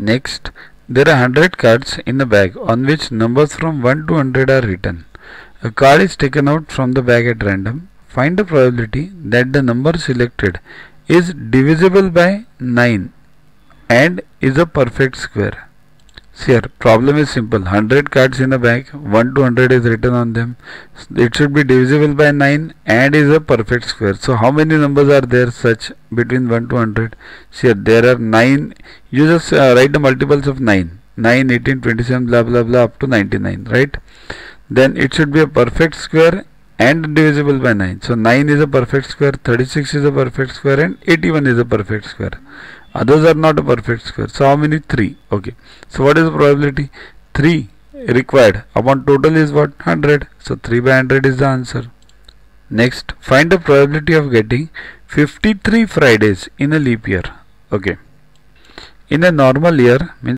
Next, there are 100 cards in a bag on which numbers from 1 to 100 are written. A card is taken out from the bag at random. Find the probability that the number selected is divisible by 9 and is a perfect square. Here, problem is simple. 100 cards in a bag, 1 to 100 is written on them. It should be divisible by 9 and is a perfect square. So how many numbers are there such between 1 to 100? See here, there are 9. You just uh, write the multiples of 9. 9, 18, 27, blah blah blah up to 99, right? Then it should be a perfect square and divisible by 9. So 9 is a perfect square, 36 is a perfect square and 81 is a perfect square others are not a perfect square. So how many? 3 okay. So what is the probability? 3 required. Upon total is what? 100 so 3 by 100 is the answer. Next find the probability of getting 53 fridays in a leap year. Okay. In a normal year means